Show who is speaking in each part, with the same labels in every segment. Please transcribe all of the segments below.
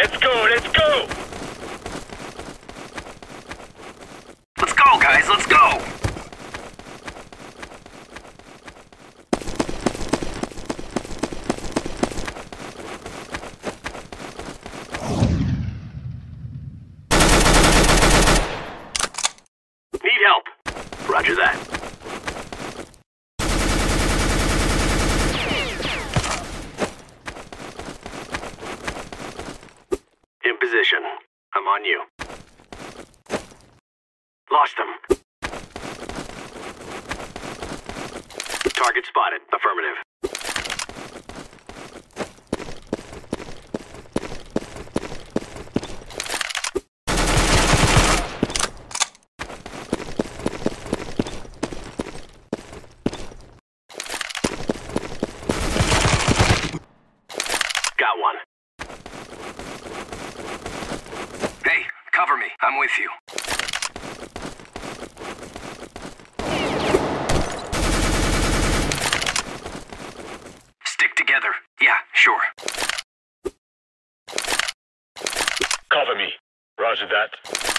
Speaker 1: Let's go, let's go!
Speaker 2: Let's go, guys, let's go!
Speaker 1: Need help.
Speaker 2: Roger that. Lost them. Target spotted. Affirmative.
Speaker 1: Roger that.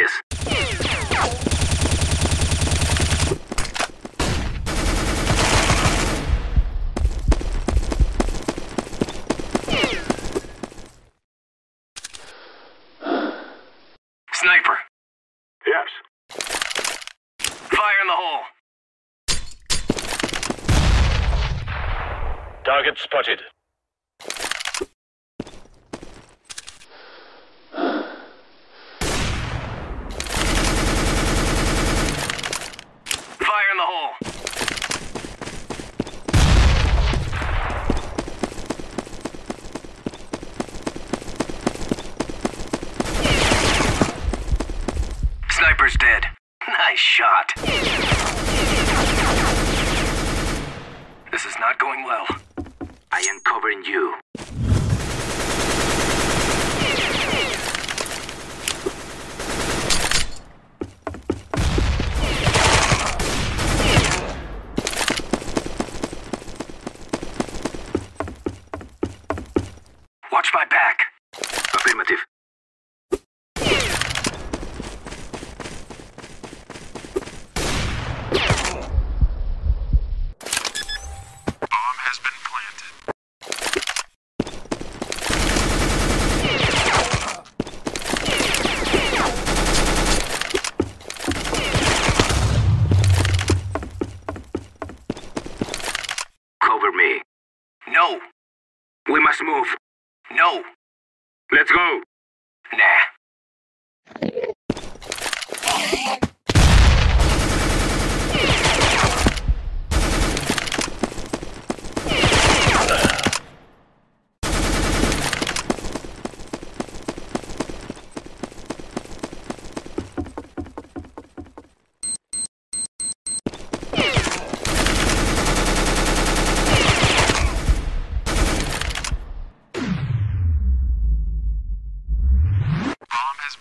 Speaker 2: Yes. Sniper.
Speaker 1: Yes.
Speaker 2: Fire in the hole.
Speaker 1: Target spotted.
Speaker 2: going well.
Speaker 3: I am covering you.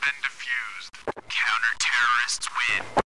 Speaker 4: been defused. Counter-terrorists win.